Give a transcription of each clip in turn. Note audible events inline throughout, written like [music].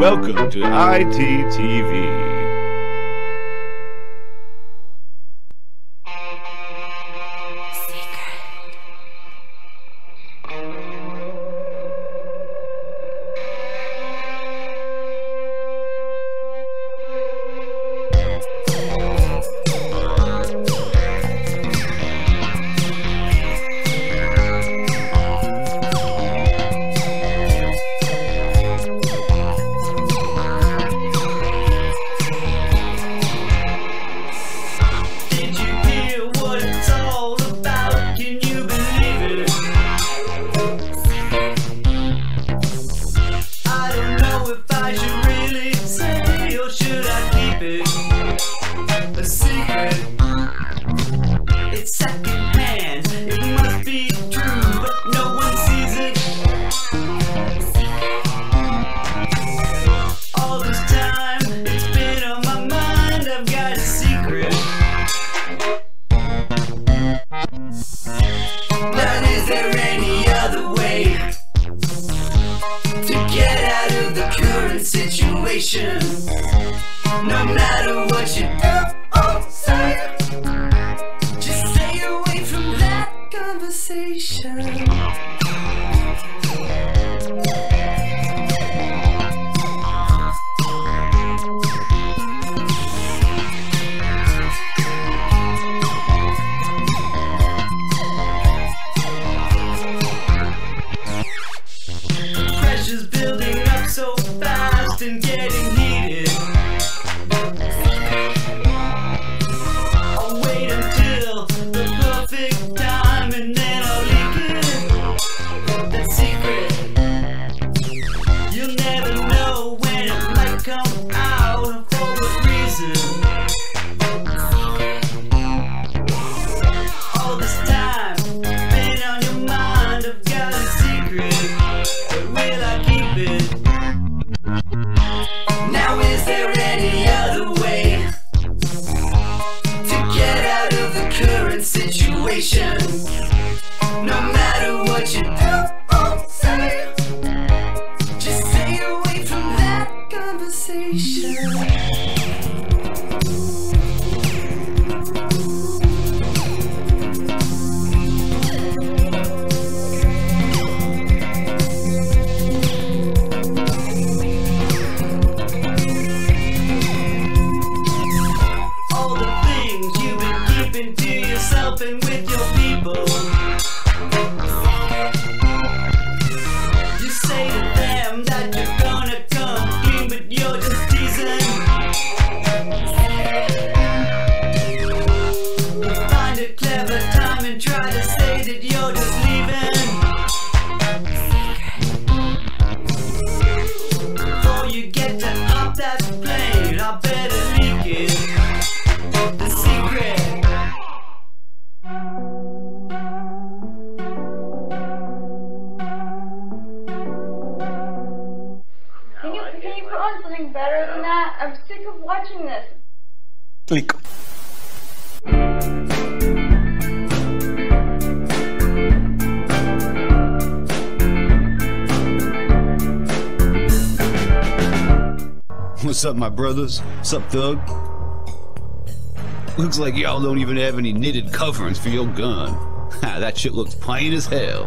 Welcome to ITTV. My brothers? What's up, Thug? Looks like y'all don't even have any knitted coverings for your gun. [laughs] Ha, that shit looks plain as hell.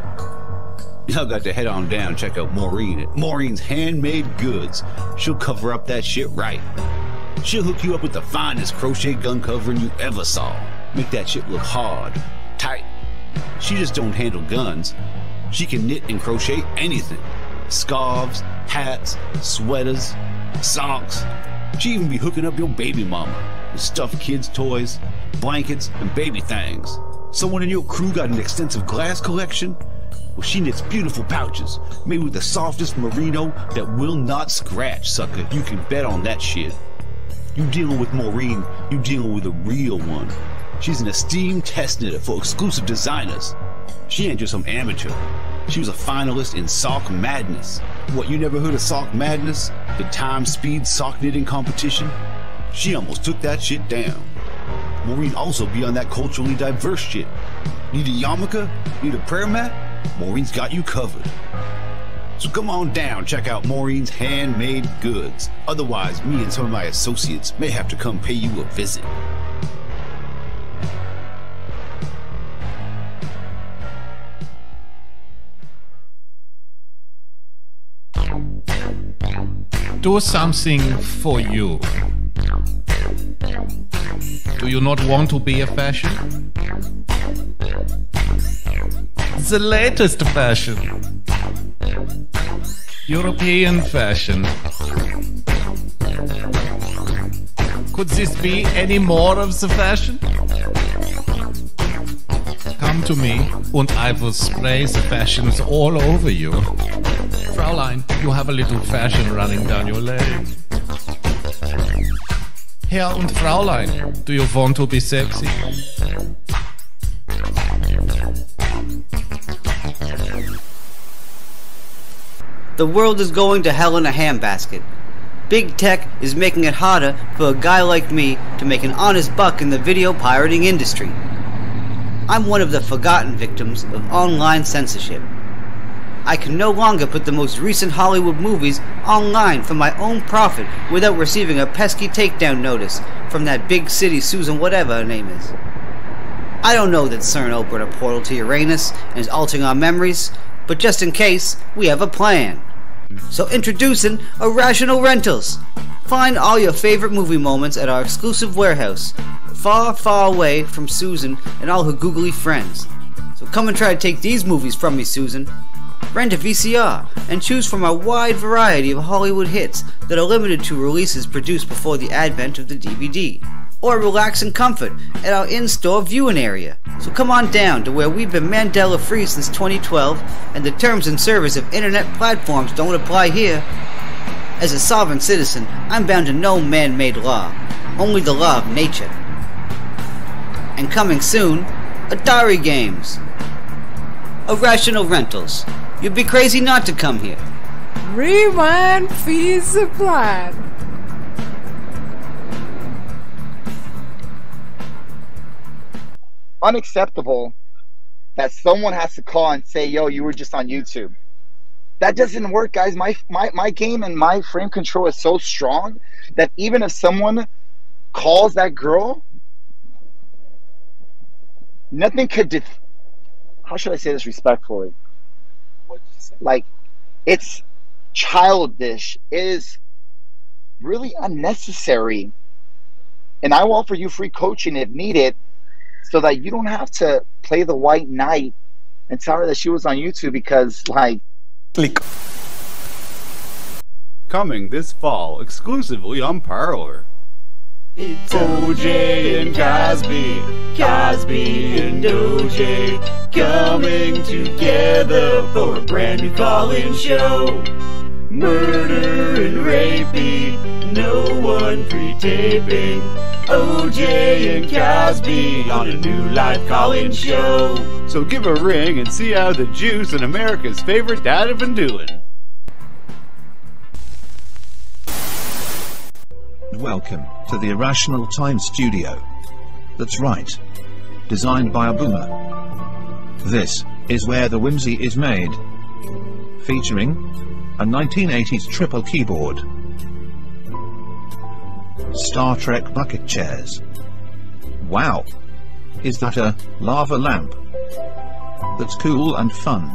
Y'all got to head on down check out Maureen at Maureen's Handmade Goods. She'll cover up that shit right. She'll hook you up with the finest crochet gun covering you ever saw. Make that shit look hard, tight. She just don't handle guns. She can knit and crochet anything. Scarves, hats, sweaters, socks. She even be hooking up your baby mama with stuffed kids' toys, blankets, and baby things. Someone in your crew got an extensive glass collection? Well, she knits beautiful pouches made with the softest merino that will not scratch, sucker. You can bet on that shit. You dealing with Maureen, you dealing with a real one. She's an esteemed test knitter for exclusive designers. She ain't just some amateur. She was a finalist in Sock Madness. What, you never heard of Sock Madness? The time speed sock knitting competition? She almost took that shit down. Maureen also be on that culturally diverse shit. Need a yarmulke? Need a prayer mat? Maureen's got you covered. So come on down, check out Maureen's Handmade Goods. Otherwise, me and some of my associates may have to come pay you a visit. Do something for you. Do you not want to be a fashion? The latest fashion. European fashion. Could this be any more of the fashion? Come to me and I will spray the fashions all over you. Fraulein, you have a little fashion running down your leg. Herr und Fraulein, do you want to be sexy? The world is going to hell in a handbasket. Big tech is making it harder for a guy like me to make an honest buck in the video pirating industry. I'm one of the forgotten victims of online censorship. I can no longer put the most recent Hollywood movies online for my own profit without receiving a pesky takedown notice from that big city Susan whatever her name is. I don't know that CERN opened a portal to Uranus and is altering our memories, but just in case, we have a plan. So introducing Irrational Rentals. Find all your favorite movie moments at our exclusive warehouse, far, far away from Susan and all her googly friends. So come and try to take these movies from me, Susan. Rent a VCR and choose from our wide variety of Hollywood hits that are limited to releases produced before the advent of the DVD. Or relax in comfort at our in-store viewing area. So come on down to where we've been Mandela free since 2012 and the terms and service of internet platforms don't apply here. As a sovereign citizen, I'm bound to no man-made law, only the law of nature. And coming soon, Atari games. Irrational Rentals. You'd be crazy not to come here. Rewind fees supplied. Unacceptable that someone has to call and say, yo, you were just on YouTube. That doesn't work, guys. My my my game and my frame control is so strong that even if someone calls that girl, nothing could def- how should I say this respectfully? Like, it's childish. It is really unnecessary. And I will offer you free coaching if needed so that you don't have to play the white knight and tell her that she was on YouTube because, like, Coming this fall exclusively on Parler. It's OJ and Cosby, Cosby and OJ coming together for a brand new call-in show. Murder and rapey, no one pre-taping. OJ and Cosby on a new live call-in show. So give a ring and see how the Jews and America's favorite dad have been doing. Welcome to the Irrational Time Studio. That's right. Designed by a boomer. This is where the whimsy is made. Featuring a 1980s triple keyboard, Star Trek bucket chairs. Wow! Is that a lava lamp? That's cool and fun.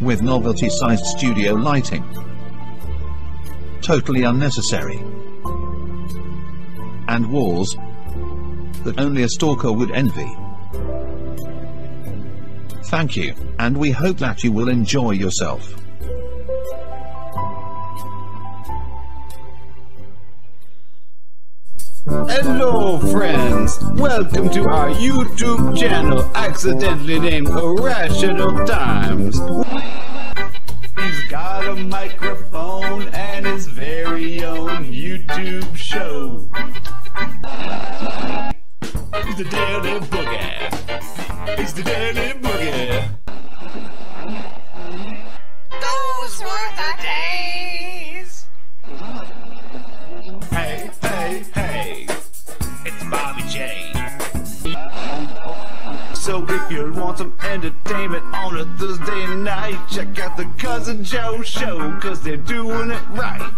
With novelty sized studio lighting totally unnecessary. And walls that only a stalker would envy. Thank you, and we hope that you will enjoy yourself. Hello, friends! Welcome to our YouTube channel, accidentally named Irrational Times. Got a microphone and his very own YouTube show. He's the Daily Boogie. He's the Daily Boogie. The Cousin Joe Show, cause they're doing it right.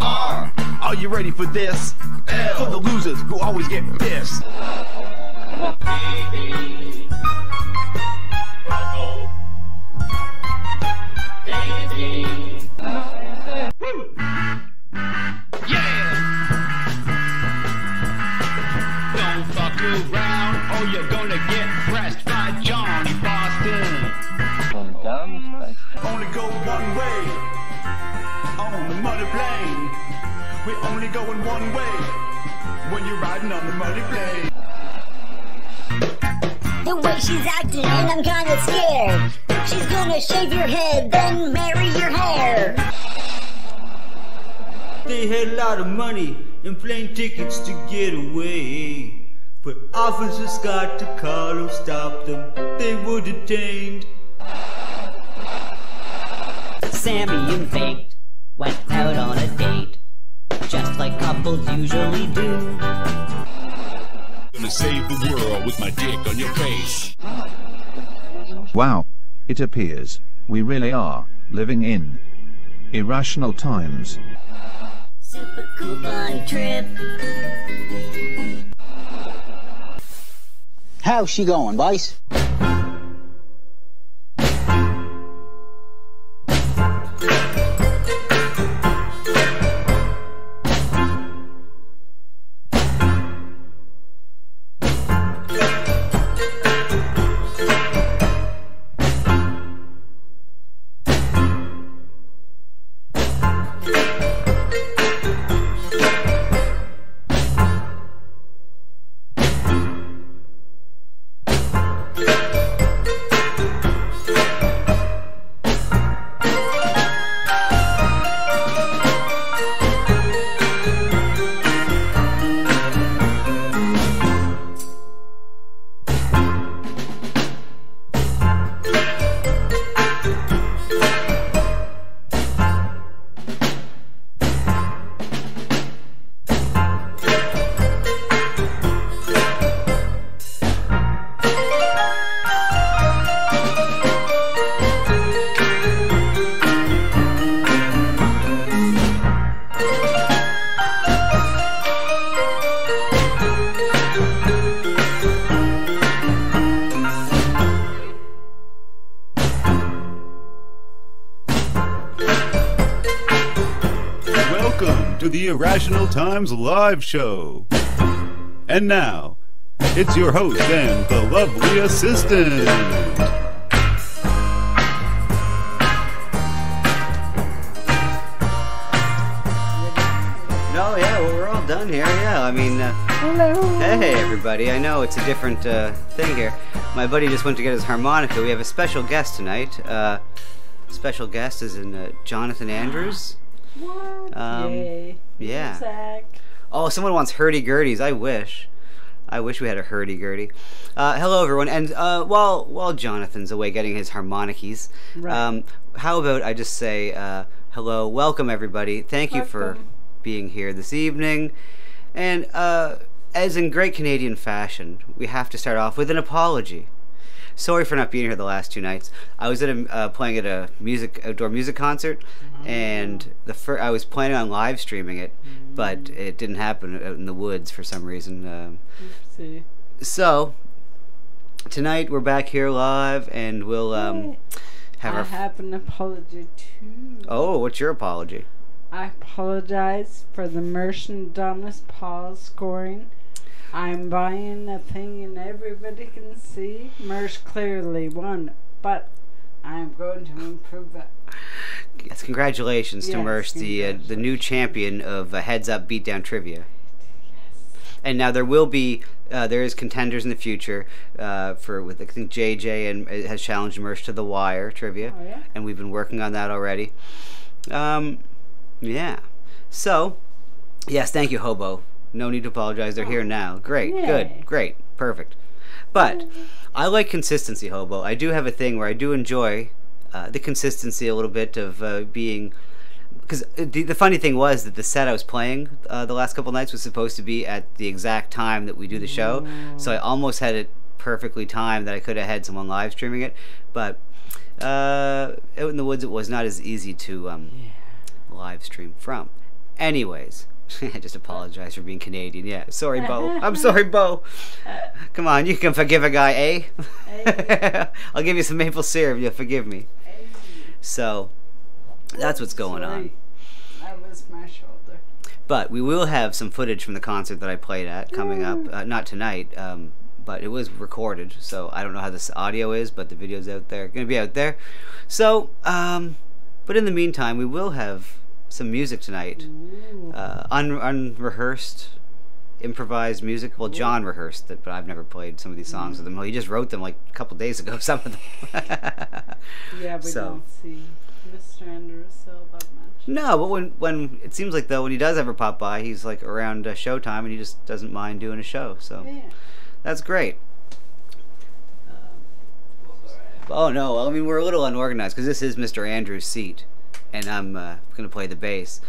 R, are you ready for this? L, for the losers who always get pissed. Don't only one way when you're riding on the muddy plane. The way she's acting, and I'm kinda scared. She's gonna shave your head, then marry your hair. They had a lot of money and plane tickets to get away. But officers got Officer Scott DiCarlo stopped them. They were detained. Sammy and Baked went out on a date, just like couples usually do. Gonna save the world with my dick on your face. Wow. It appears we really are living in irrational times. Super coupon trip. How's she going, boys? Times live show. And now, it's your host and the lovely assistant. No, yeah, well, we're all done here. Yeah, I mean, uh, Hello. hey, everybody. I know it's a different uh, thing here. My buddy just went to get his harmonica. We have a special guest tonight. Uh, special guest is in uh, Jonathan Andrews. What? Um, Yay. yeah. Zach. Oh, someone wants hurdy-gurdies. I wish. I wish we had a hurdy-gurdy. Uh, hello, everyone. And uh, while while Jonathan's away getting his harmonices, Right. um, how about I just say uh, hello, welcome everybody. Thank you for being here this evening. And uh, as in great Canadian fashion, we have to start off with an apology. Sorry for not being here the last two nights. I was at a, uh, playing at a music outdoor music concert, and the fir- I was planning on live streaming it, but it didn't happen out in the woods for some reason. Um, See. so tonight we're back here live, and we'll um, have I our. have an apology too. oh, what's your apology? I apologize for the merchandise Paul scoring. I'm buying a thing and everybody can see. Merch clearly won, but I'm going to improve it. Yes, congratulations to Yes, Mersh, the uh, the new champion of uh, Heads Up Beatdown Trivia. And now there will be uh, there is contenders in the future uh, for with I think JJ and uh, has challenged Mersh to the wire trivia, Oh, yeah? and we've been working on that already. Um, yeah. So, yes, thank you, Hobo. No need to apologize. They're here now. Great, Yay. good, great, perfect. But I like consistency, Hobo. I do have a thing where I do enjoy uh, the consistency a little bit of uh, being. Because the, the funny thing was that the set I was playing uh, the last couple nights was supposed to be at the exact time that we do the show, so I almost had it perfectly timed that I could have had someone live streaming it, but uh, out in the woods, it was not as easy to um, live stream from. Anyways, [laughs] I just apologize for being Canadian. Yeah, sorry, Bo. [laughs] I'm sorry, Bo. Come on, you can forgive a guy, eh? [laughs] I'll give you some maple syrup. You'll forgive me. So that's what's going on. That was my shoulder. But we will have some footage from the concert that I played at coming up. Uh, not tonight, um, but it was recorded, so I don't know how this audio is, but the video's out there. Gonna be out there. So, um, but in the meantime, we will have some music tonight. Uh, un- unrehearsed, improvised music. Well, John rehearsed it, but I've never played some of these songs with him. Well, he just wrote them like a couple days ago. [laughs] Some of them. [laughs] Yeah, we So- don't see Mr. Andrews so that much. No, but when when it seems like though when he does ever pop by, he's like around uh, showtime and he just doesn't mind doing a show. So Yeah. that's great. Oh no! I mean we're a little unorganized because this is Mr. Andrews' seat, and I'm uh, gonna play the bass,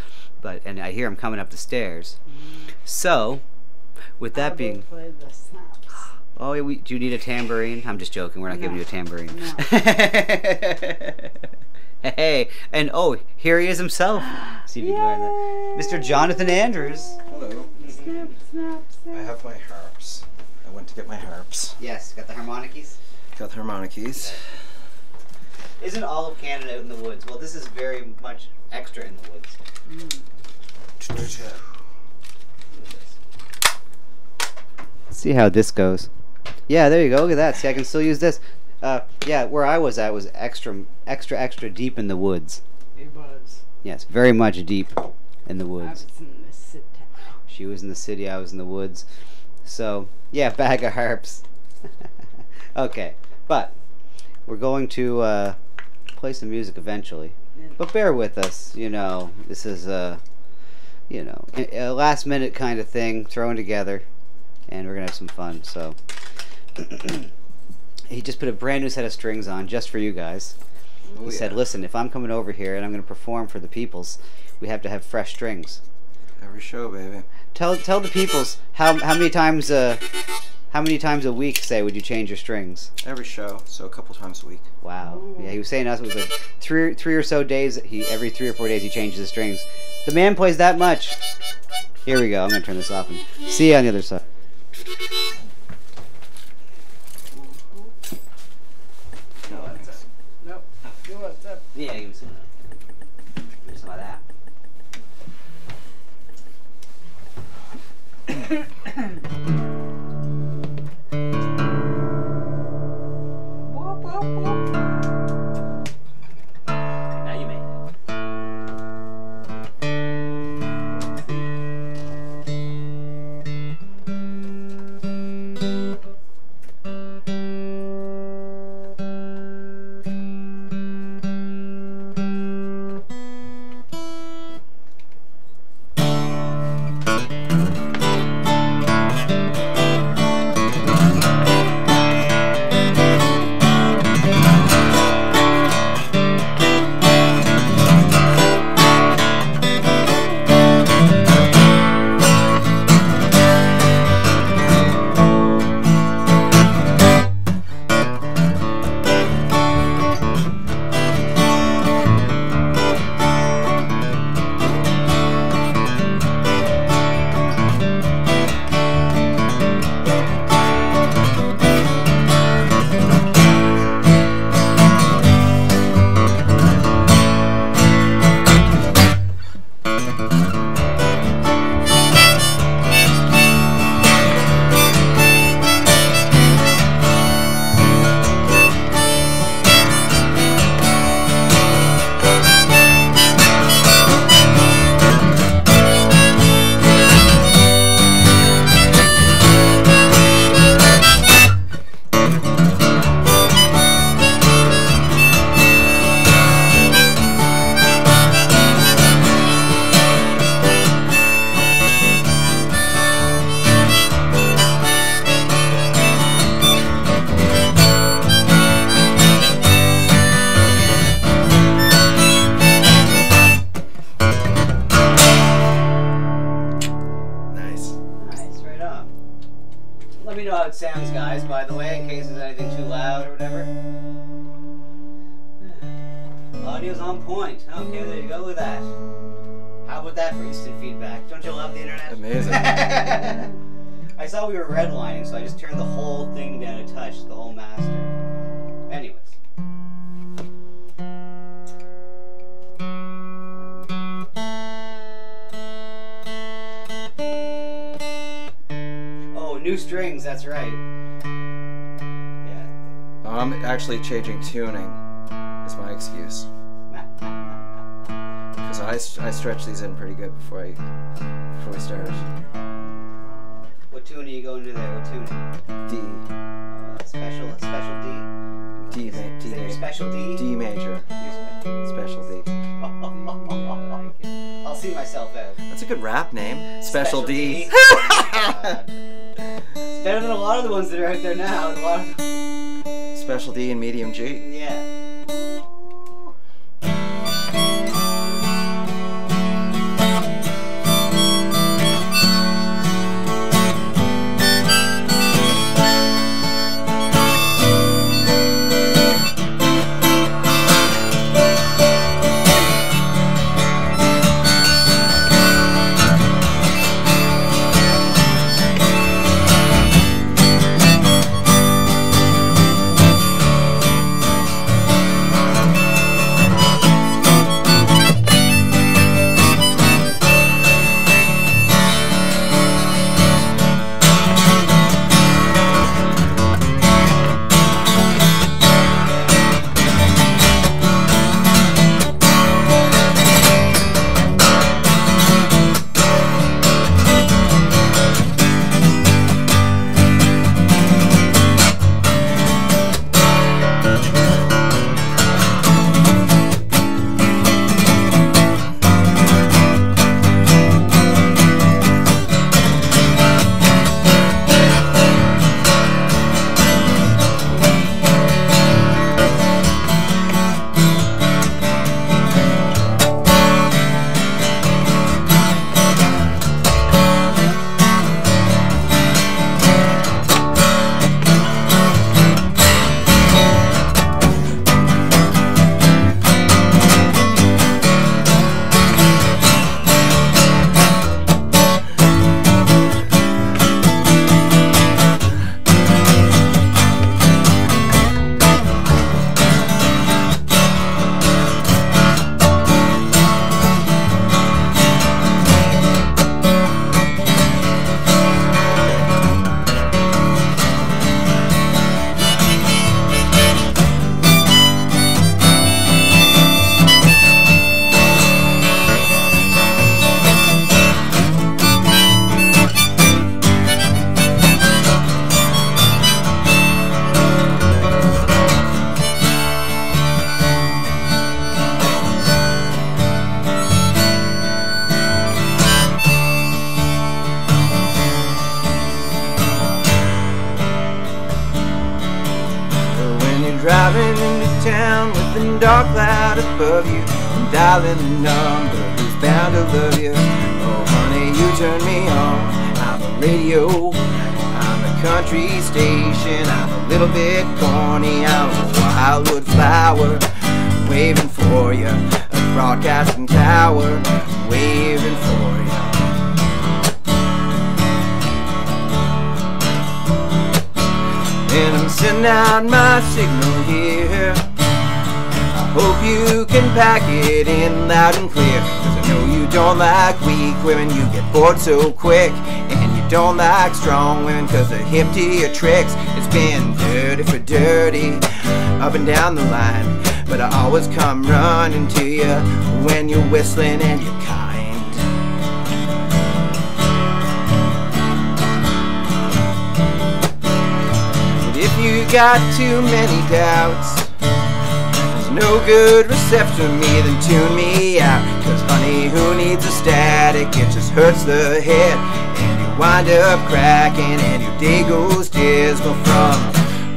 but and I hear him coming up the stairs. So, with that will being, play the snaps. oh, yeah, we, do you need a tambourine? I'm just joking. We're not giving you a tambourine. No. [laughs] hey, and oh, here he is himself. [gasps] See if you can that. Mr. Jonathan Andrews. Hello. Snap, snap, I have my harps. I went to get my harps. Yes, got the harmonicas. Got the harmonicas. Isn't all of Canada out in the woods? Well, this is very much extra in the woods. See how this goes. Yeah, there you go. Look at that. See, I can still use this. Uh, yeah, where I was at was extra, extra, extra deep in the woods. It was. Yes, very much deep in the I woods. was in the city. She was in the city, I was in the woods. So, yeah, [laughs] bag of harps. [laughs] okay, but we're going to uh, play some music eventually. But bear with us, you know, this is a, you know, a last minute kind of thing thrown together, and we're going to have some fun. So, [clears throat] he just put a brand new set of strings on just for you guys. Oh, He said, listen, if I'm coming over here and I'm going to perform for the peoples, we have to have fresh strings. Every show, baby. Tell tell the peoples how how many times uh how many times a week say would you change your strings? Every show, so a couple times a week. Wow. Yeah, he was saying to us it was like three three or so days. He every three or four days he changes his strings. The man plays that much. Here we go. I'm gonna turn this off and see you on the other side. Nope. Do what's up. Yeah, give me some. How it sounds, guys, by the way, in case there's anything too loud or whatever. [sighs] Audio's on point. Okay, there you go with that. How about that for instant feedback? Don't you love the internet? Amazing. [laughs] I saw we were redlining, so I just turned the whole thing down a touch, the whole master. New strings, that's right. Yeah. I'm actually changing tuning. Is my excuse. [laughs] Because I, I stretched these in pretty good before I before we started. What tune are you going to there? What tune? D Uh, special, special D? D ma- D that special D? D major special D. [laughs] I'll see myself out. That's a good rap name. Special, D. [laughs] God. It's better than a lot of the ones that are out there now. A lot of Special D and medium G. yeah. Tricks. It's been dirty for dirty, up and down the line. But I always come running to you when you're whistling and you're kind. But if you got too many doubts, there's no good reception of me, then tune me out. Cause honey, who needs a static? It just hurts the head. And you wind up cracking, and your day goes from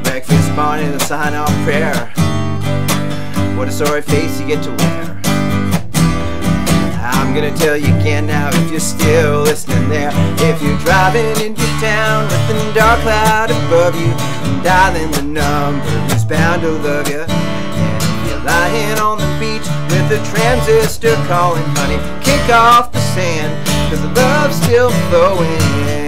breakfast morning to sign off prayer. What a sorry face you get to wear. I'm gonna tell you again now if you're still listening there. If you're driving into town with the dark cloud above you, dialing the number who's bound to love you. And if you're lying on the beach with a transistor calling, honey, kick off the sand, cause the love's still flowing.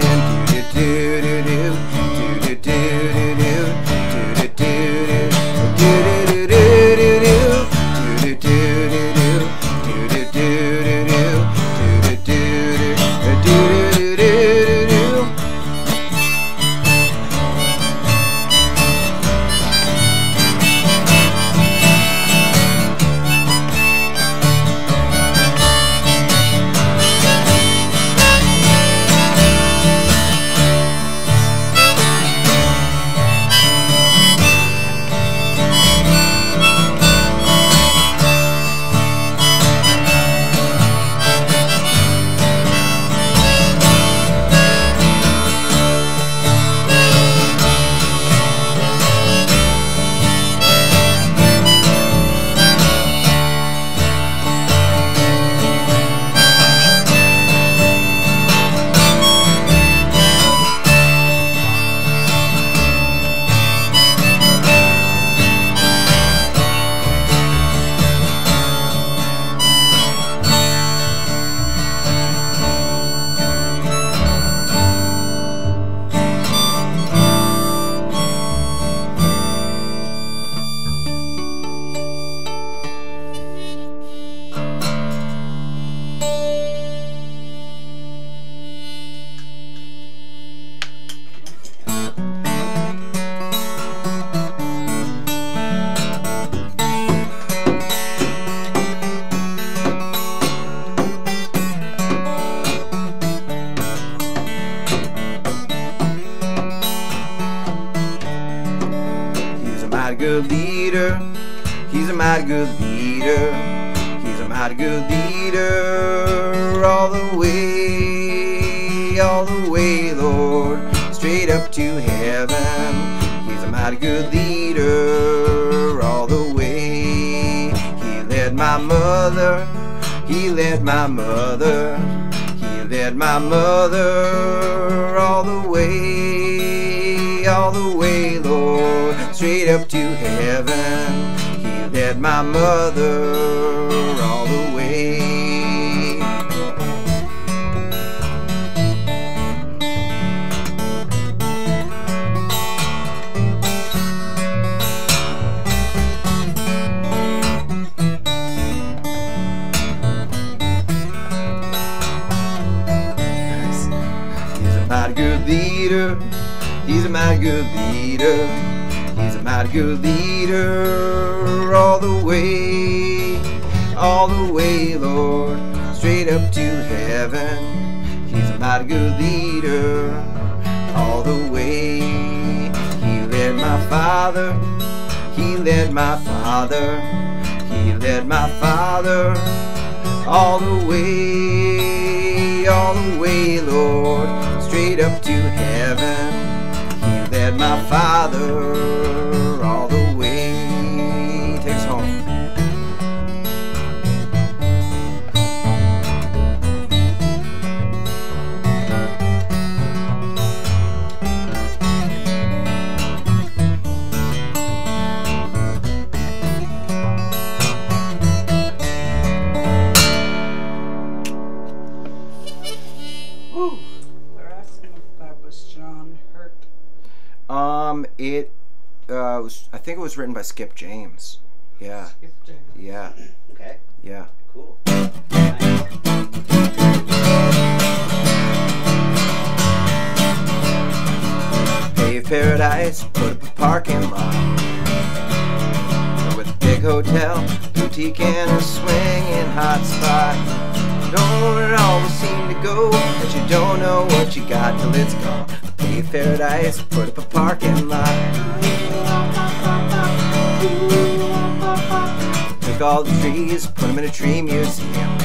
Way, all the way, Lord, straight up to heaven. He led my mother Good leader all the way, all the way, Lord, straight up to heaven. He's a mighty good leader all the way. He led my father. He led my father. He led my father all the way, all the way, Lord, straight up to heaven. He led my father think it was written by Skip James. Yeah, Skip James. yeah, Okay, yeah. cool. Pave paradise, put up a parking lot with a big hotel, boutique and a swinging hot spot. Don't it always seem to go that you don't know what you got till it's gone? Pave paradise, put up a parking lot. all the trees, put them in a tree museum.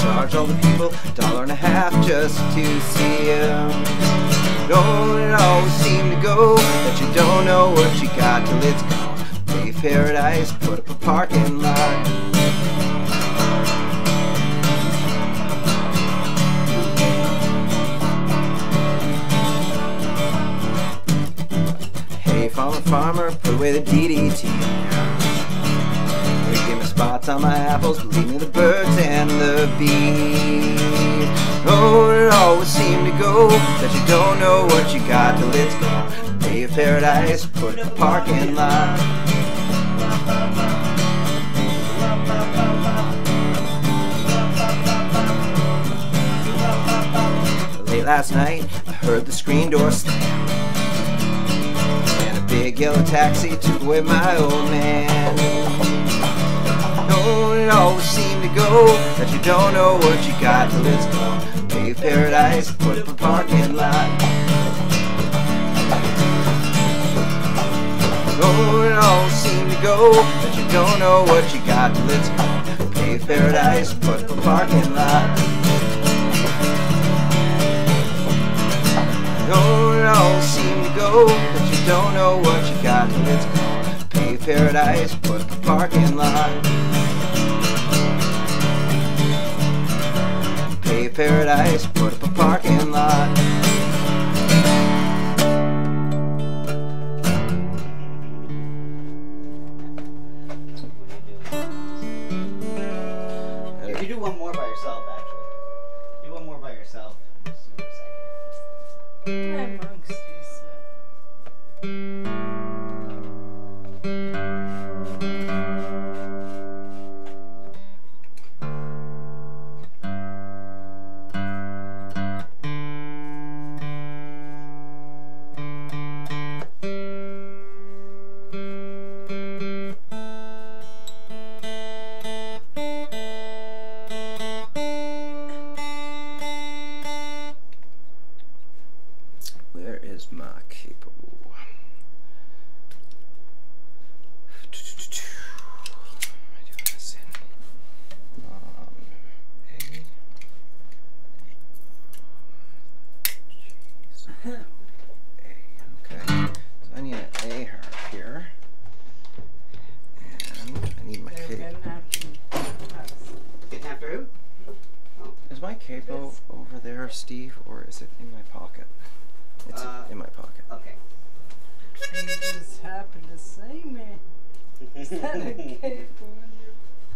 Charge all the people a dollar and a half just to see them. Don't it always seem to go that you don't know what you got till it's gone? Leave paradise, put up a parking lot. Hey farmer, farmer, put away the DDT. Give on my apples, believe me, the birds and the bees. Oh, it always seemed to go that you don't know what you got till it's gone. Bay of Paradise, put a parking lot. Late last night, I heard the screen door slam. And a big yellow taxi took away my old man. Oh, it always seemed to go that you don't know what you got till it's gone. Pave paradise, put up a parking lot. Oh, it always seemed to go that you don't know what you got till it's gone. Pave paradise, put up a parking lot. Oh, it all seem to go But you don't know what you got till it's gone paradise, put the parking lot paradise, put up a parking lot is it in my pocket? It's Uh, in my pocket. Okay. You just happened to say me. Is that a [laughs] cape on you?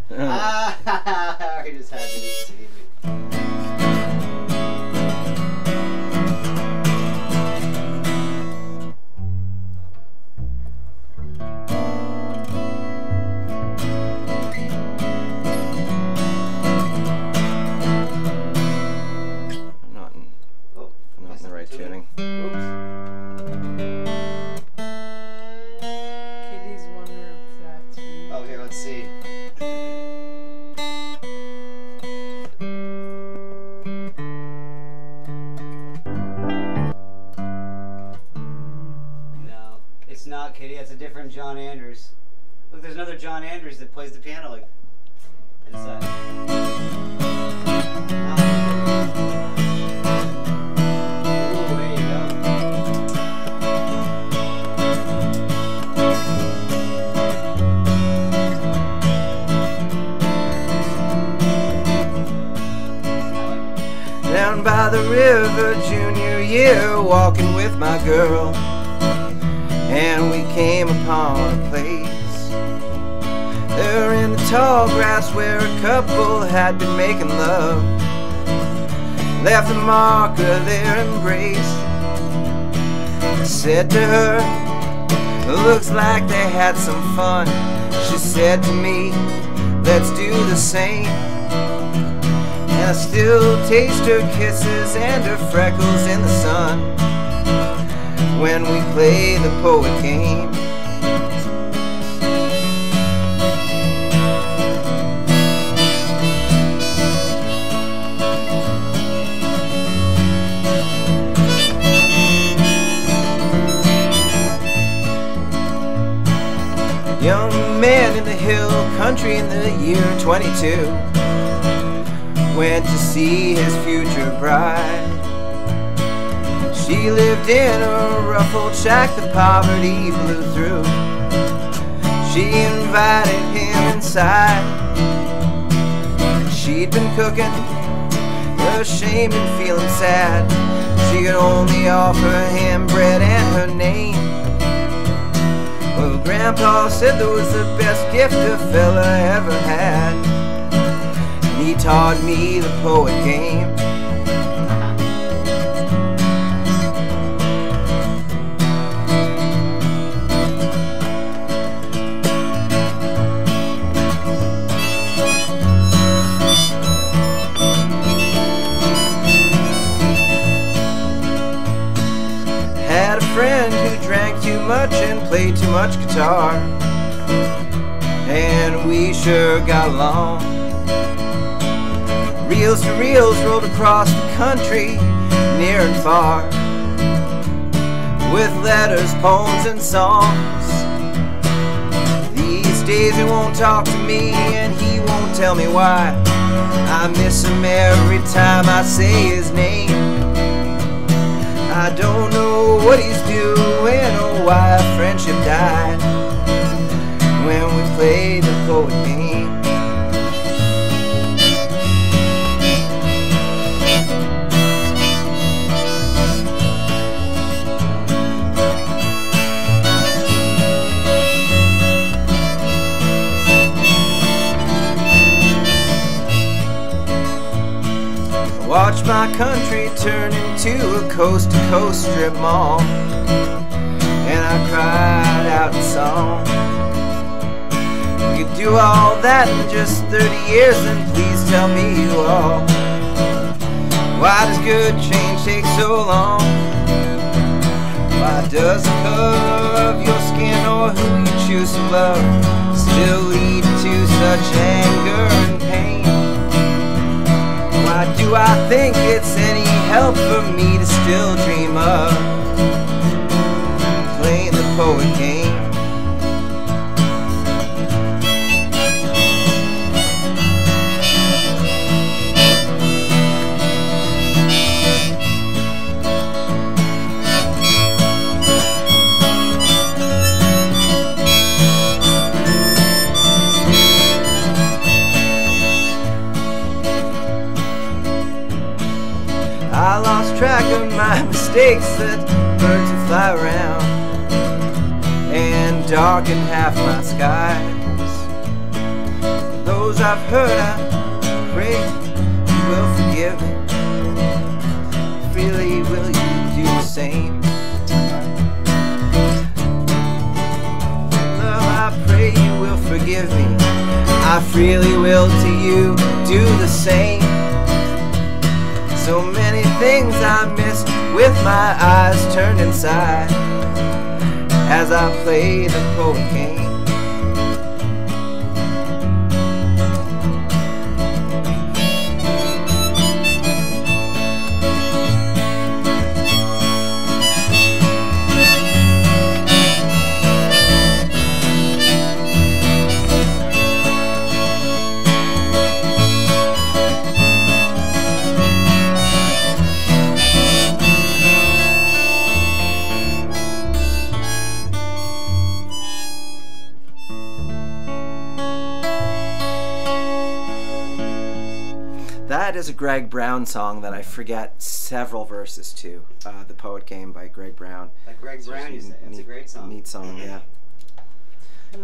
[laughs] [laughs] ah, he just happy to see me. Plays the piano said to me, let's do the same. And I still taste her kisses and her freckles in the sun When we play the poet game country in the year 22 went to see his future bride. She lived in a rough old shack that poverty blew through. She invited him inside. She'd been cooking, ashamed and feeling sad. She could only offer him bread and her name. Grandpa said that was the best gift a fella ever had. And he taught me the poet game. Had a friend who drank too much played too much guitar. And we sure got along. Reels to reels rolled across the country, near and far. With letters, poems, and songs. These days he won't talk to me and he won't tell me why. I miss him every time I say his name. I don't know what he's doing or why our friendship died when we played the poet game. Watch my country turn into a coast to coast strip mall. And I cried out in song. We could do all that in just 30 years, and please tell me you all. Why does good change take so long? Why does the color of your skin or who you choose to love still lead to such anger and pain? Why do I think it's any help for me to still dream of poet game? I lost track of my [laughs] mistakes that birds fly around darken half my skies. Those I've hurt, I pray you will forgive me. Freely will you do the same? Love, I pray you will forgive me. I freely will to you do the same. So many things I missed with my eyes turned inside as I played the poet game. Is a Greg Brown song that I forget several verses to. Uh, the Poet Game by Greg Brown. Like Greg It's Brown, you say. It's a great song. Neat song, yeah. [sighs]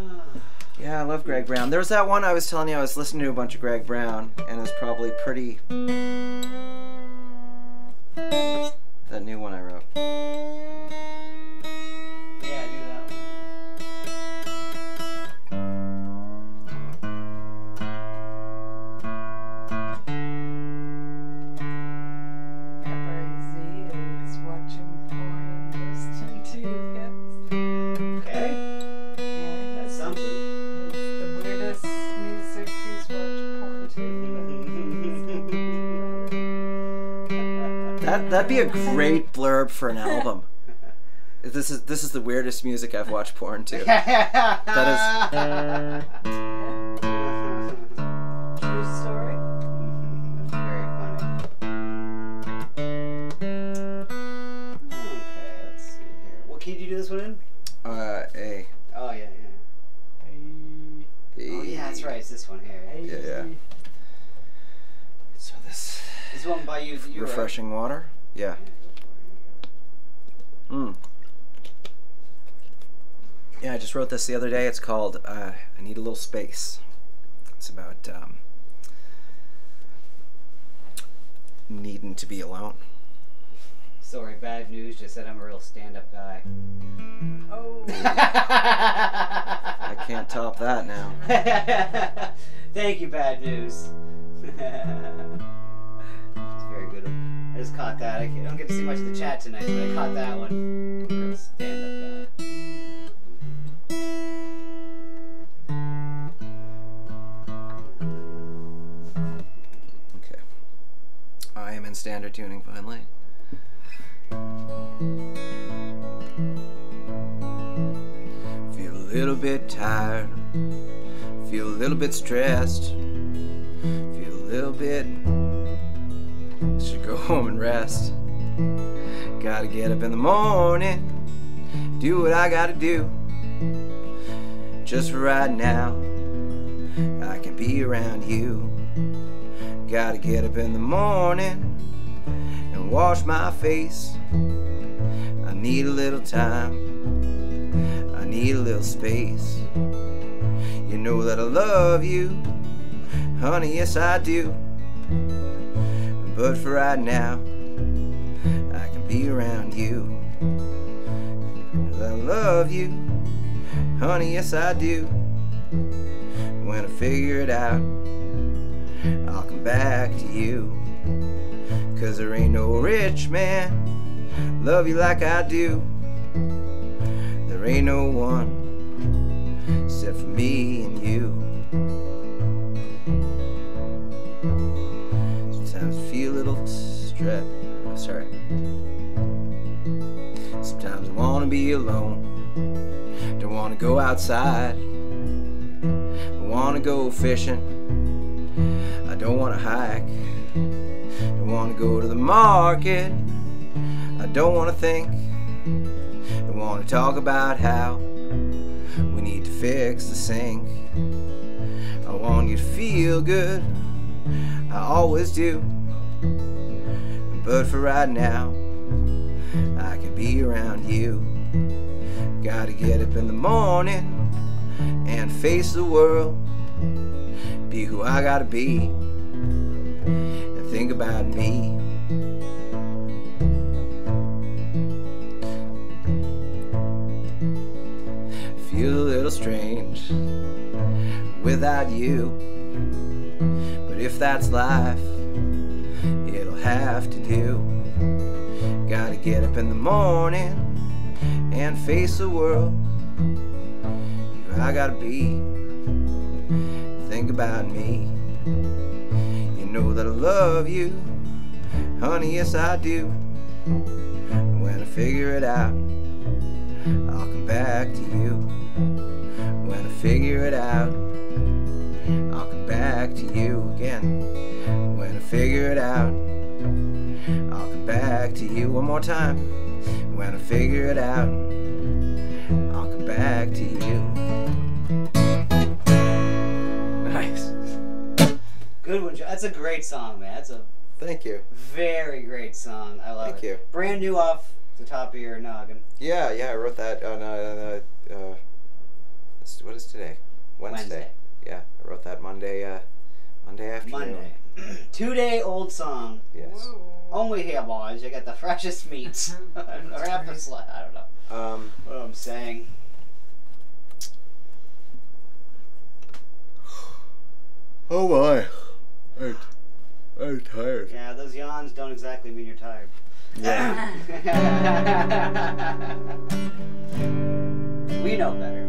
Yeah, I love Greg Brown. There was that one I was telling you I was listening to a bunch of Greg Brown, and it was probably pretty. That new one I wrote. Yeah, That that'd be a great blurb for an album. This is this is the weirdest music I've watched porn to. [laughs] that is True story. Very funny. Okay, let's see here. What key did you do this one in? Uh, A. Oh yeah, yeah. Oh yeah, that's right. It's this one here. Yeah, yeah. This one by you. you refreshing water. Yeah. Mm. Yeah, I just wrote this the other day. It's called uh, "I Need a Little Space." It's about um, needing to be alone. Sorry, bad news. Just said I'm a real stand-up guy. Oh. [laughs] I can't top that now. [laughs] Thank you, bad news. [laughs] just caught that. I don't get to see much of the chat tonight, but I caught that one. Guy. Okay. I am in standard tuning finally. Feel a little bit tired. Feel a little bit stressed. Feel a little bit. Should go [laughs] home and rest. Gotta get up in the morning. Do what I gotta do. Just for right now. I can be around you. Gotta get up in the morning and wash my face. I need a little time. I need a little space. You know that I love you, honey, yes I do. But for right now, I can be around you. I love you, honey, yes I do. When I figure it out, I'll come back to you. Cause there ain't no rich man love you like I do. There ain't no one except for me and you. Sometimes I feel a little stressed. Oh, sorry. Sometimes I wanna be alone. Don't wanna go outside. I wanna go fishing. I don't wanna hike. Don't wanna go to the market. I don't wanna think. Don't wanna talk about how we need to fix the sink. I want you to feel good. I always do. But for right now, I can be around you. Gotta get up in the morning and face the world. Be who I gotta be and think about me. Feel a little strange without you. If that's life, it'll have to do. Gotta get up in the morning and face the world. Who I gotta be. Think about me. You know that I love you, honey. Yes, I do. When I figure it out, I'll come back to you. When I figure it out, I'll come back to you again. When I figure it out, I'll come back to you one more time. When I figure it out, I'll come back to you. Nice. Good one, Joe. That's a great song, man. That's a Thank you. very great song. I love Thank it. you. Brand new off the top of your noggin. Yeah, yeah, I wrote that on uh, uh, uh, what is today? Wednesday. Wednesday. Yeah, I wrote that Monday. Uh, Monday afternoon. Monday. [clears throat] Two day old song. Yes. Only here, boys. You get the freshest meats. [laughs] [laughs] or half the slut. I don't know Um, what I'm saying. oh my, I'm, I'm tired. Yeah, those yawns don't exactly mean you're tired. Yeah. [laughs] we know better.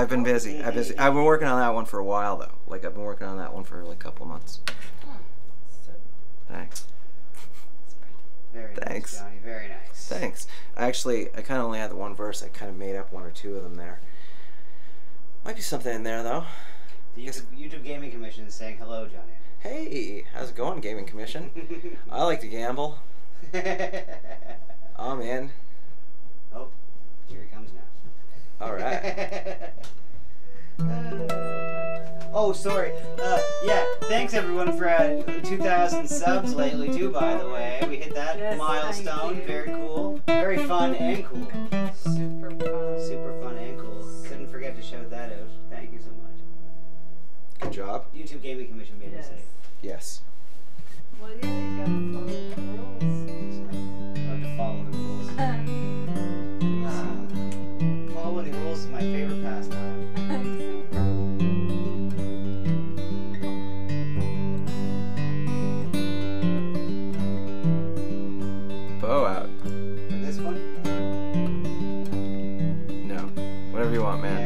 I've been busy. I've busy. I've been working on that one for a while though. Like I've been working on that one for like a couple months. Thanks. Very Thanks. nice, Johnny. Very nice. Thanks. I actually, I kind of only had the one verse. I kind of made up one or two of them there. Might be something in there though. The YouTube, YouTube Gaming Commission is saying hello, Johnny. Hey, how's it going, Gaming Commission? [laughs] I like to gamble. [laughs] I'm in. oh, here he comes now. All right. [laughs] oh, sorry. Uh, yeah, thanks everyone for uh, 2,000 subs lately too. By the way, we hit that Yes, milestone. Very cool. Very fun and cool. super fun. Super fun and cool. Couldn't forget to shout that out. Thank you so much. Good job. YouTube Gaming Commission made a Yes. mistake. Yes. Well, yeah, my favorite pastime. Bow out. For this one, No. Whatever you want, man.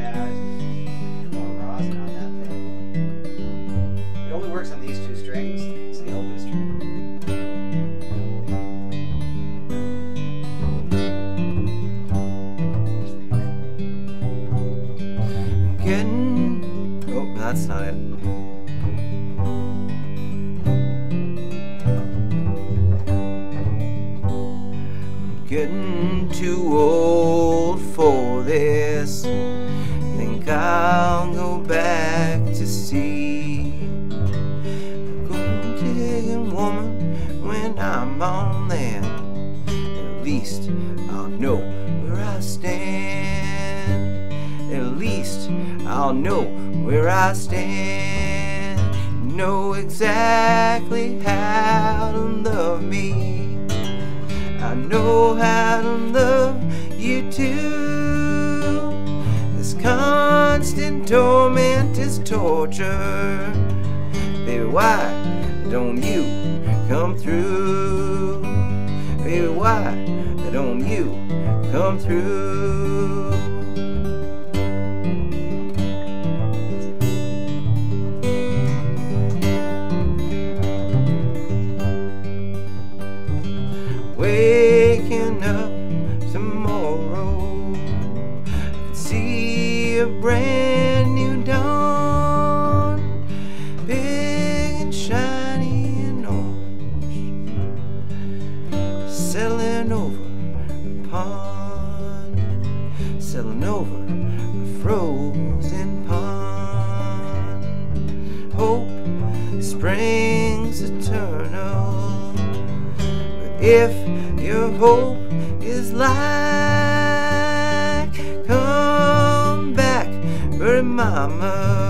Too old for this. Think I'll go back to sea. A digging woman when I'm on land. At least I'll know where I stand. At least I'll know where I stand. Know exactly how to love me. I know how to love you too. This constant torment is torture. Baby, why don't you come through? Baby, why don't you come through. Hope is like, come back, pretty mama.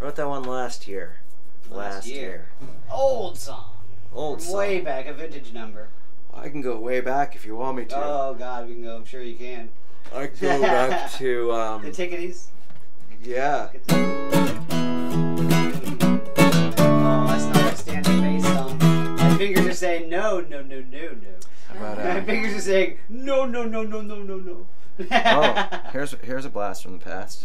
Wrote that one last year. Last, year. Old song. Old song. Way back, a vintage number. I can go way back if you want me to. Oh God, we can go. I'm sure you can. I can go back [laughs] to um, The ticketies. yeah. Oh, that's not a standing bass song. My fingers are saying no, no, no, no, no. How about My uh, fingers are saying no, no, no, no, no, no, no. oh, [laughs] here's here's a blast from the past.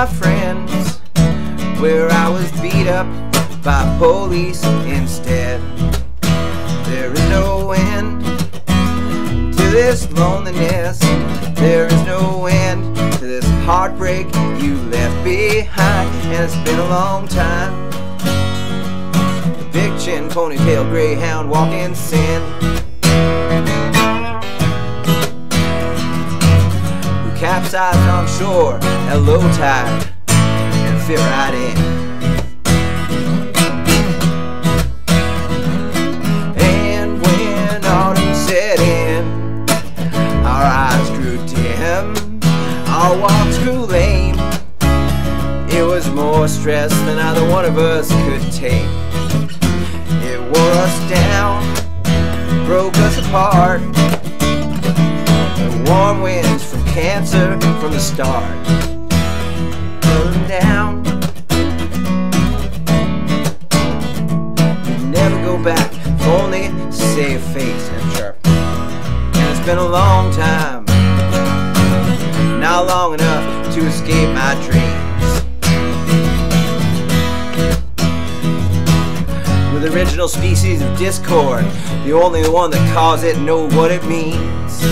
My friends where I was beat up by police instead. There is no end to this loneliness. There is no end to this heartbreak you left behind, and it's been a long time. The big chin, ponytail, greyhound, walking sin. Who capsized on shore at low tide and fit right in. And when autumn set in, our eyes grew dim, our walks grew lame. It was more stress than either one of us could take. It wore us down, broke us apart. The warm winds from cancer from the start. Back, if only to save face and sharp. And it's been a long time, not long enough to escape my dreams. With original species of discord, the only one that caused it know what it means.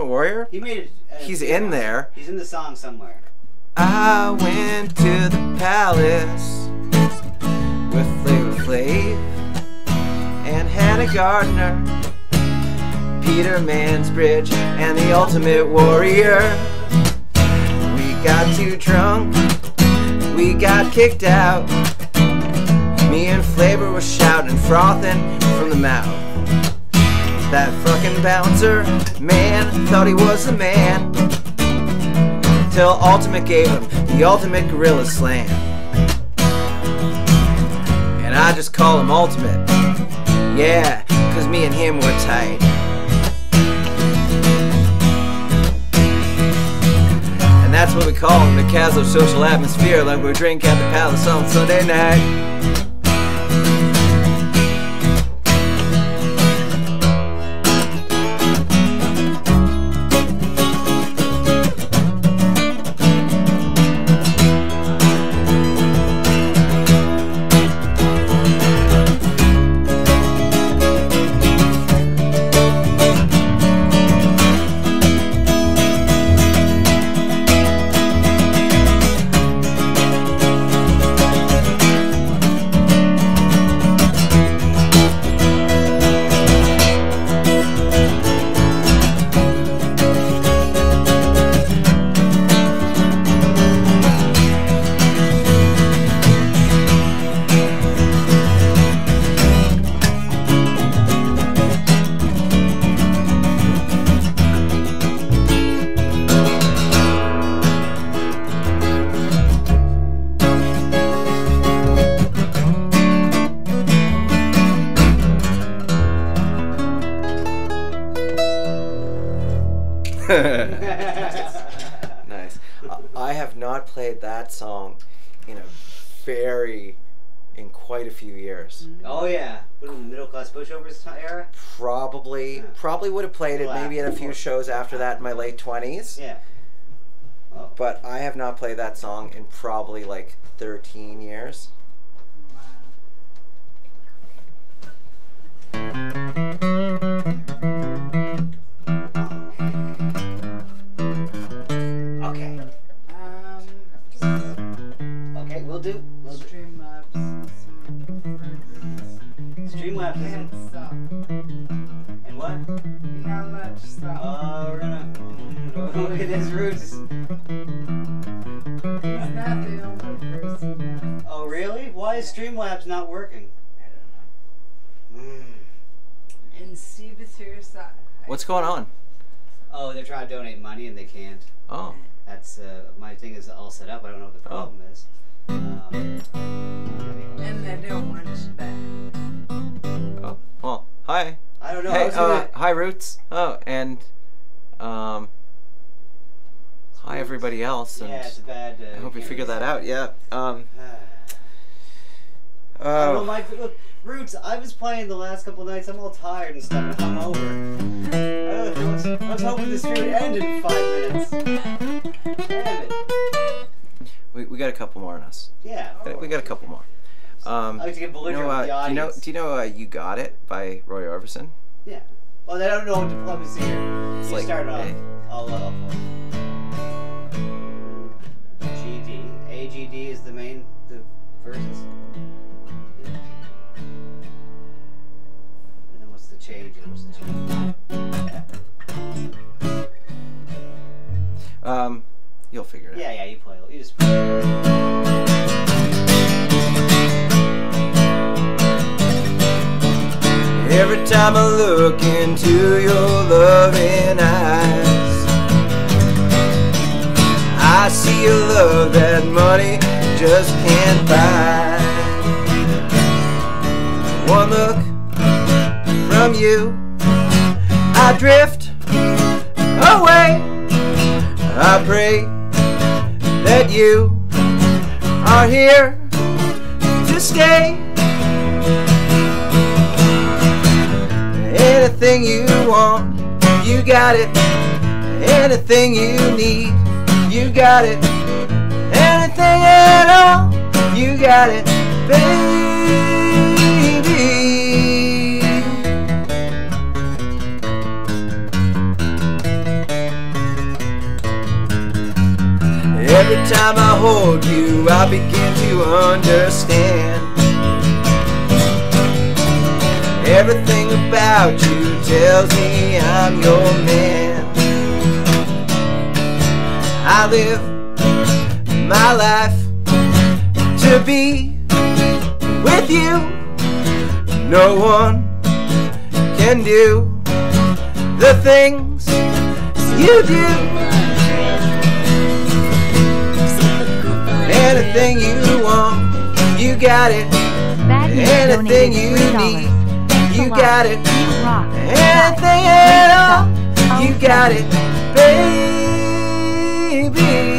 Ultimate Warrior? He made it. Uh, He's in there. He's in the song somewhere. I went to the palace with Flavor Flav and Hannah Gardner, Peter Mansbridge, and the Ultimate Warrior. We got too drunk, we got kicked out. Me and Flavor was shouting, frothing from the mouth. That fucking bouncer man thought he was the man till Ultimate gave him the ultimate gorilla slam. And I just call him Ultimate. Yeah, cause me and him were tight. And that's what we call him, the casual social atmosphere, like we drink at the palace on Sunday night. Shows after that in my late twenties. Yeah. But I have not played that song in probably like thirteen years. Okay. Um, Okay, we'll do. We'll do. Streamlabs. Streamlabs Can't isn't. stop. And what? You're not allowed to stop. Uh, we're gonna. Look at his roots. He's not the only person. that- Oh really? Why is Streamlabs not working? I don't know. Mm. And Steve is here, so What's going on? Oh, they're trying to donate money and they can't. Oh, That's uh, my thing is all set up. I don't know what the problem is. Um, and they don't want you back. oh, well, hi. I don't know. I Hey, uh, hi, Roots. Oh, and um, hi everybody else. And yeah, it's a bad. Uh, I hope you can't figured that out. Yeah. Um. [sighs] I don't know, Oh. Look, Roots. I was playing the last couple nights. I'm all tired and stuff and hungover. I was, I was hoping this would end in five minutes. Damn it. We, we got a couple more on us. Yeah. We got a couple more. Um, I like to get you know, uh, with the do you know? Do you know? Uh, you got it by Roy Orbison. Yeah. Well, they don't know what diplomacy here. It's you like, start off. hey. I'll, uh, I'll GD. AGD is the main, the verses. Yeah. And then what's the change? And what's the change? Time I look into your loving eyes, I see a love that money just can't buy. Got it. Anything you need, you got it. Anything at all, you got it, baby. Every time I hold you, I begin to understand. Everything about you tells me I'm your man. I live my life to be with you. No one can do the things you do. Anything you want, you got it. Anything you $3. need, you got it. You rock. Anything at all, you got it, baby.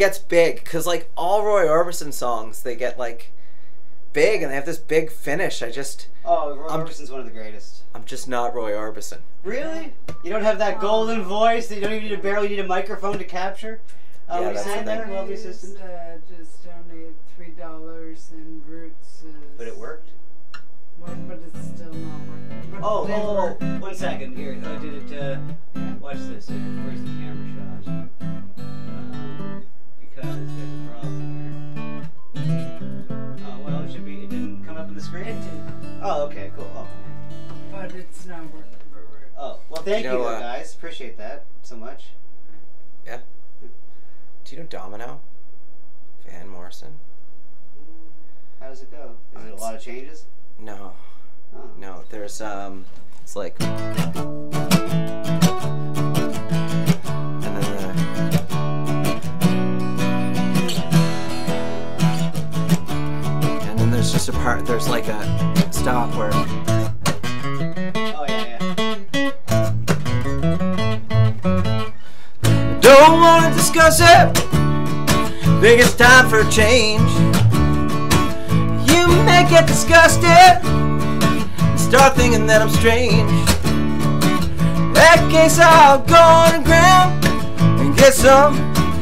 Gets big because like all Roy Orbison songs, they get like big and they have this big finish. I just, Oh, Roy I'm- Orbison's one of the greatest. I'm just not Roy Orbison. Really? You don't have that golden voice. that You don't even need a barely need a microphone to capture. Uh, Yeah, what are you that's saying the there, thing. lovely assistant? Uh, just donate three dollars and Roots is. But it worked. Well, but it's still not working. But Oh, it [laughs] did oh, work. oh, one second. Here, uh, did it? Uh, watch this. Here. Where's the camera shot? Because there's a problem here. Oh well, it should be. It didn't come up on the screen. It did, Oh, okay, cool. Oh, but it's not working for oh. Well, thank You you, know, uh, guys. Appreciate that so much. Yeah. Do you know Domino? Van Morrison? How does it go? Is it a lot of changes? No, Oh. no. There's um, it's like, a part. There's like a stop where. Oh yeah, yeah. Don't wanna discuss it. Think it's time for a change. You may get disgusted and start thinking that I'm strange. That case, I'll go on the ground and get some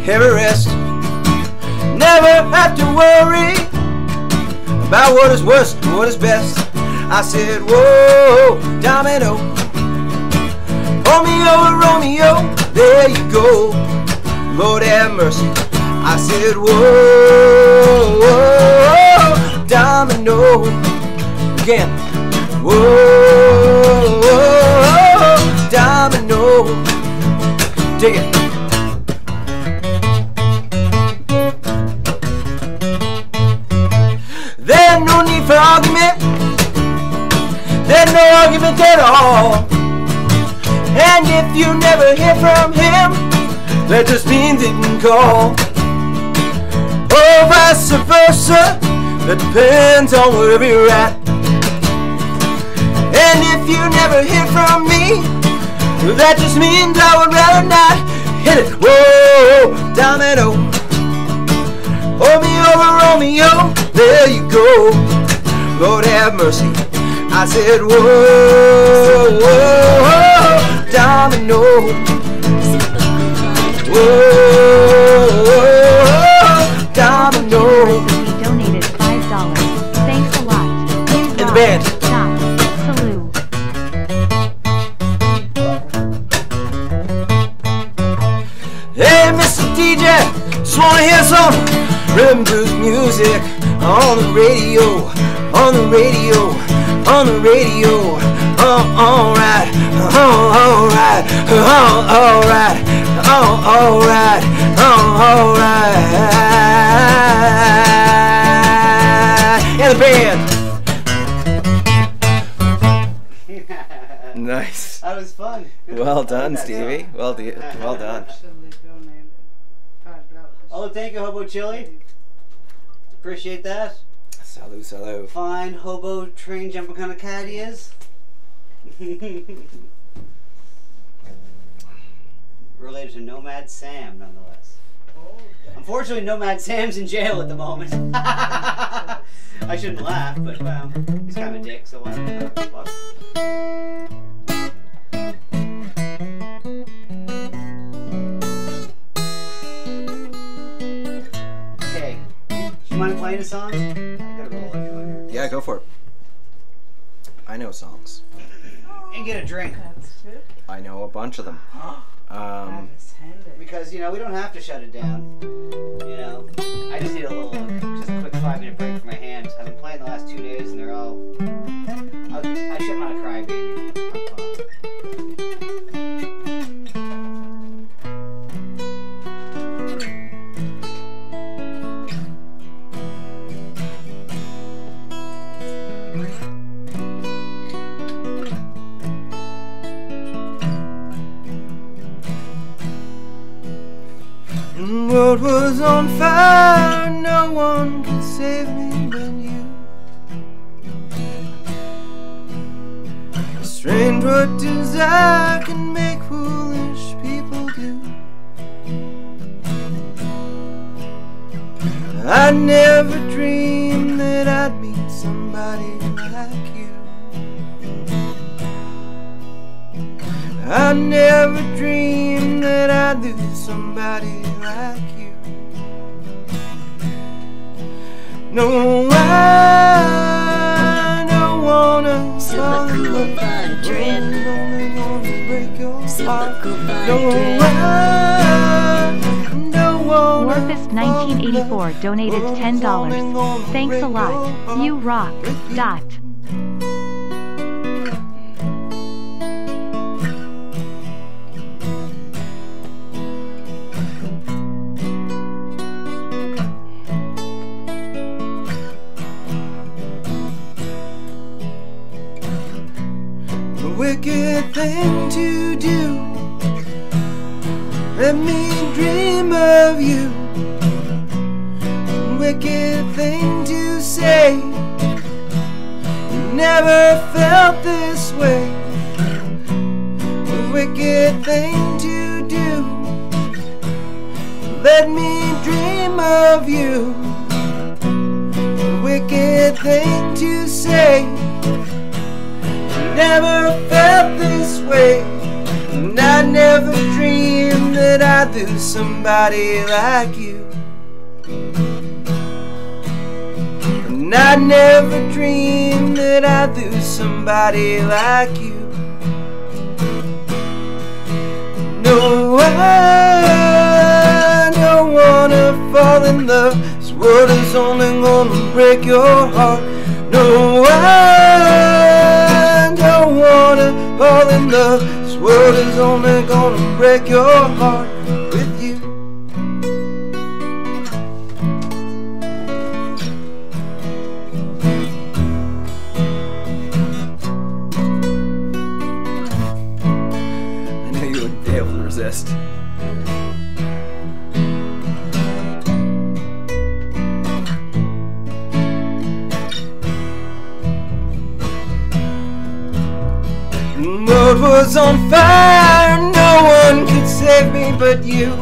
heavy rest. Never have to worry about what is worst and what is best. I said, Whoa, Domino. Romeo, Romeo, there you go. Lord have mercy. I said, whoa, domino. Again. Whoa, whoa, domino. Dig it. For argument. There's no argument at all. And if you never hear from him, that just means he didn't call. Or vice versa, that depends on where you're at. And if you never hear from me, that just means I would rather not hit it. Whoa, domino. Romeo, Romeo, there you go. Lord have mercy. I said, whoa, whoa, whoa, domino. Whoa, whoa, domino. He donated five dollars. Thanks a lot. You In the band. Salute. Hey, Mr. DJ, just wanna hear some rhythm blues music on the radio, on the radio, on the radio. Oh, alright, oh, alright, oh, alright, oh, alright, oh, alright. Yeah, the band. [laughs] Nice. That was fun. Well [laughs] done, Stevie. song. Well, de- well done. Actually donated five dollars. Oh, thank you, Hobo Chili. Appreciate that. Salut. Fine hobo train jumper kind of cat he is. [laughs] Related to Nomad Sam, nonetheless. Unfortunately, Nomad Sam's in jail at the moment. [laughs] I shouldn't laugh, but well, he's kind of a dick, so why not? Mind playing a song? I gotta roll it here. Yeah, go for it. I know songs. And get a drink. I know a bunch of them. [gasps] Um, Because, you know, we don't have to shut it down. You know, I just need a little, just a quick five minute break for my hands. I've been playing the last two days and they're all. I'll, I should not cry, baby. I'm world was on fire, no one could save me but you. Strange what desire can make foolish people do. I never dreamed that I'd meet somebody like you. I never dreamed that I'd lose somebody like you. No, I don't wanna gonna break your heart. No, I wanna Warfist 1984 donated $10. Thanks a lot. You rock. Dot. Wicked thing to do. Let me dream of you. Wicked thing to say. Never felt this way. Wicked thing to do. Let me dream of you. Wicked thing to say. Never felt this way. And I never dreamed that I'd lose somebody like you. And I never dreamed that I'd lose somebody like you. No, I don't wanna fall in love. This world is only gonna break your heart. No, I fall in love. This world is only gonna break your heart was on fire, no one could save me but you.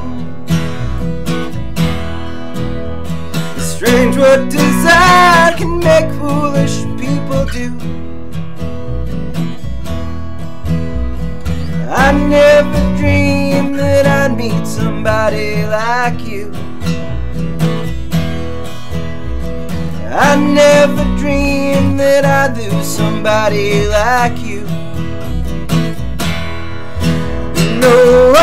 Strange what desire can make foolish people do. I never dreamed that I'd meet somebody like you. I never dreamed that I'd lose somebody like you. No, I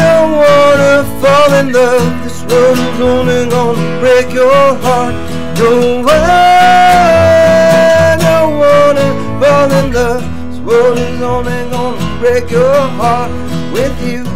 don't wanna fall in love. This world is only gonna break your heart. No, I don't wanna fall in love. This world is only gonna break your heart with you.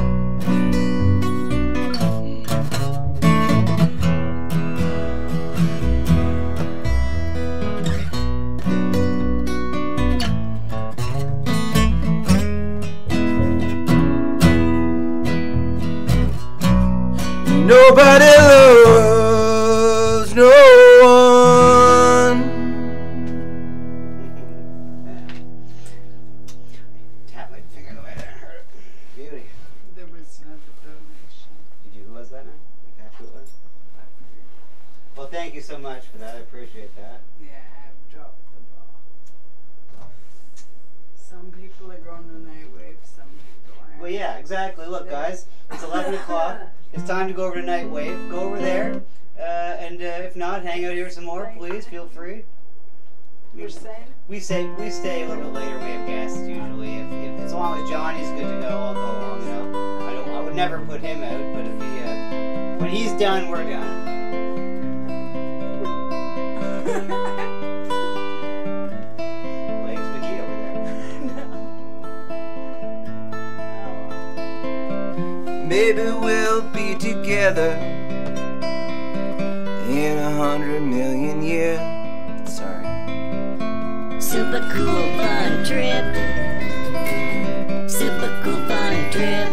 Exactly. Look, guys, it's 11 o'clock. [laughs] It's time to go over to Nightwave. Go over there, uh, and uh, if not, hang out here some more, please. Feel free. You're saying? We say we stay a little bit later. We have guests usually. If, if as long as Johnny's good to go, I'll go along. You know, I don't. I would never put him out, but if he, uh, when he's done, we're done. [laughs] Maybe we'll be together in a hundred million years. Sorry. Super cool fun trip. Super cool fun trip.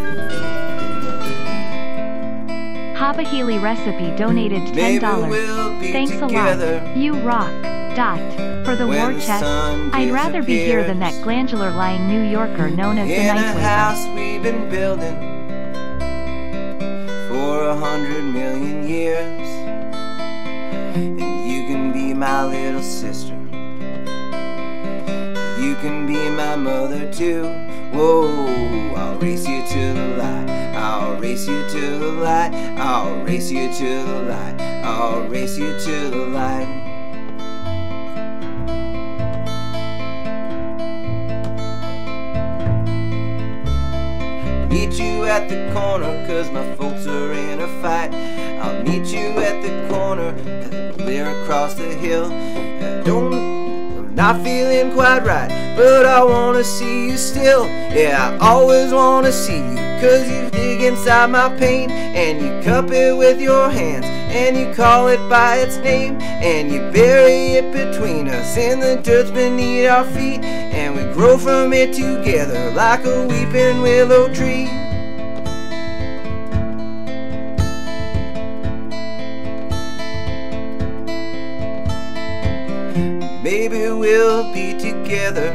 Hobo Chili Recipe donated $10. we'll Thanks together a lot. You rock. Dot. For the when war the chest, I'd rather be here than that glandular lying New Yorker known as the in a Nightwave. house we've been building for a hundred million years. And you can be my little sister. You can be my mother too. Whoa, I'll race you to the light. I'll race you to the light. I'll race you to the light. I'll race you to the light. Meet you at the corner, cause my folks are in a fight. I'll meet you at the corner, we're across the hill. I don't, I'm not feeling quite right, but I wanna see you still. Yeah, I always wanna see you, cause you dig inside my pain, and you cup it with your hands, and you call it by its name, and you bury it between us in the dirt beneath our feet, grow from it together like a weeping willow tree. Maybe we'll be together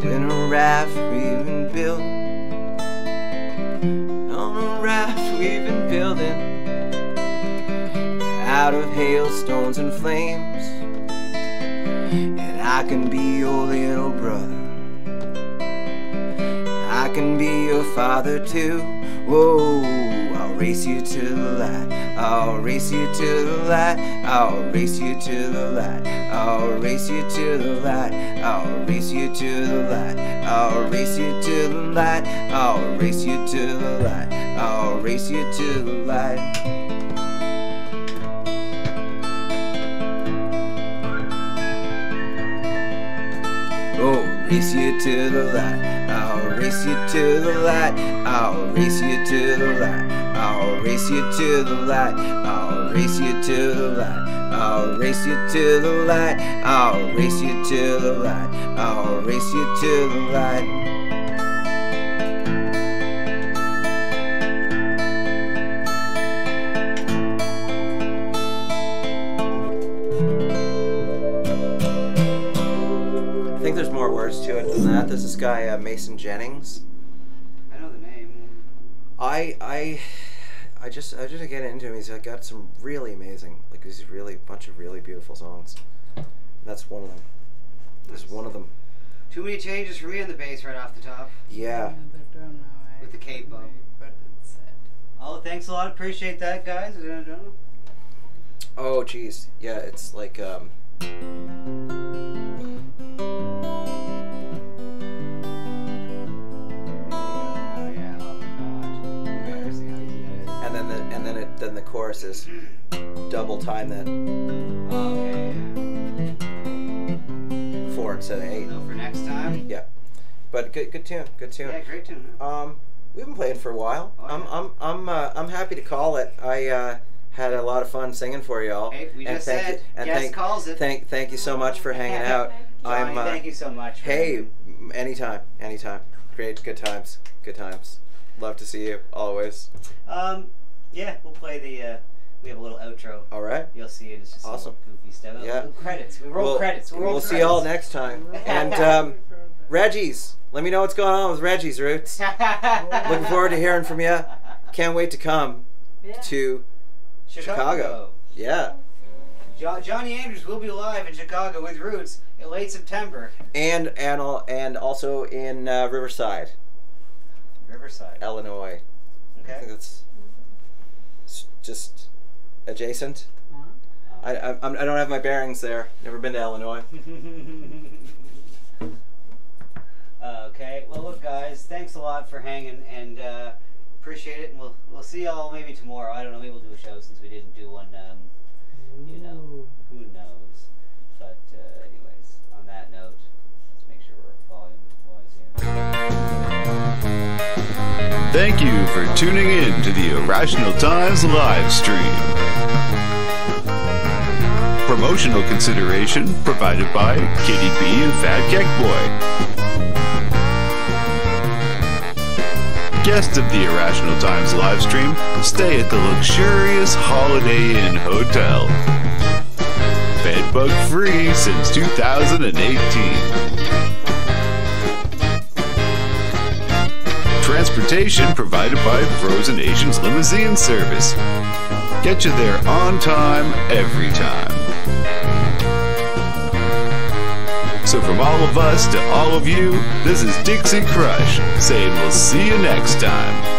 when a raft we've been building. On a raft we've been building out of hailstones and flames. I can be your little brother. I can be your father too. Whoa, I'll race you to the light. I'll race you to the light. I'll race you to the light. I'll race you to the light. I'll race you to the light. I'll race you to the light. I'll race you to the light. I'll race you to the light. Race you to the light. I'll race you to the light. I'll race you to the light. I'll race you to the light. I'll race you to the light. I'll race you to the light. I'll race you to the light. I'll race you to the light. There's this guy uh, Mason Jennings. I know the name. I I I just I just get into him. He's got some really amazing, like these really bunch of really beautiful songs. That's one of them. There's one of them. Too many changes for me on the bass right off the top. Yeah. I. With the capo. But it's it. Oh, thanks a lot. Appreciate that, guys. I don't know. Oh, jeez. Yeah, it's like um. It then the chorus is double time that Oh, okay. Yeah. four instead of eight. So for next time. Yeah. But good good tune. Good tune. Yeah, great tune. Um, we've been playing for a while. Oh, I'm yeah. I'm I'm uh, I'm happy to call it. I uh, had a lot of fun singing for y'all. Hey, we and just thank said you, and thank, calls it. Thank thank you so much for hanging [laughs] out. Johnny, I'm uh, thank you so much. Hey, anytime, anytime. Great, good times, good times. Love to see you always. Um, yeah, we'll play the. Uh, we have a little outro. All right. You'll see it. It's just Awesome. goofy stuff. Yeah. Credits. We roll We'll- credits. We roll we'll credits. see y'all next time. [laughs] And um, Reggie's, let me know what's going on with Reggie's Roots. [laughs] Looking forward to hearing from you. Can't wait to come Yeah. to Chicago. Yeah. Jo- Johnny Andrews will be live in Chicago with Roots in late September. And and al- and also in uh, Riverside, Riverside. Illinois. I Okay. Think it's it's just adjacent. I, I I'm- I don't have my bearings there. Never been to Illinois. [laughs] okay. Well, look, guys. Thanks a lot for hanging, and uh, appreciate it. And we'll we'll see y'all maybe tomorrow. I don't know. Maybe we'll do a show since we didn't do one. Um, you know, who knows? But uh, anyways, on that note, let's make sure we're volume wise here. Thank you for tuning in to the Irrational Times live stream. Promotional consideration provided by Kitty B and Fat Keck Boy. Guests of the Irrational Times live stream stay at the luxurious Holiday Inn Hotel. Bedbug free since 2018. Transportation provided by the Frozen Asians Limousine Service. Get you there on time, every time. So, from all of us to all of you, this is Dixie Crush saying we'll see you next time.